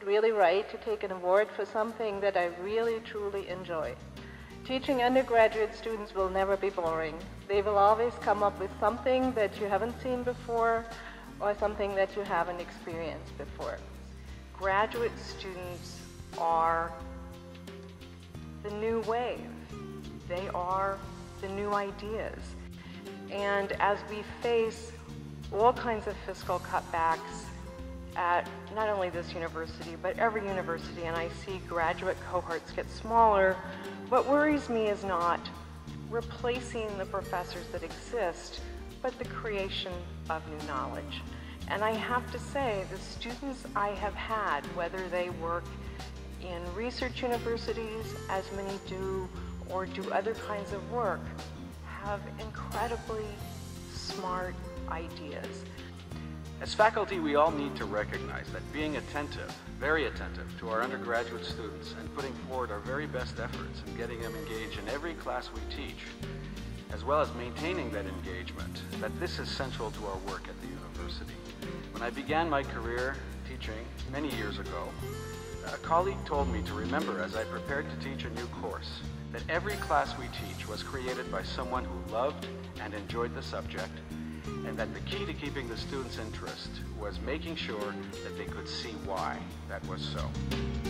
It really right to take an award for something that I really truly enjoy? Teaching undergraduate students will never be boring. They will always come up with something that you haven't seen before or something that you haven't experienced before. Graduate students are the new wave. They are the new ideas. And as we face all kinds of fiscal cutbacks at not only this university, but every university, and I see graduate cohorts get smaller, what worries me is not replacing the professors that exist, but the creation of new knowledge. And I have to say, the students I have had, whether they work in research universities, as many do, or do other kinds of work, have incredibly smart ideas. As faculty, we all need to recognize that being attentive, very attentive to our undergraduate students and putting forward our very best efforts in getting them engaged in every class we teach, as well as maintaining that engagement, that this is central to our work at the university. When I began my career teaching many years ago, a colleague told me to remember as I prepared to teach a new course that every class we teach was created by someone who loved and enjoyed the subject and that the key to keeping the students' interest was making sure that they could see why that was so.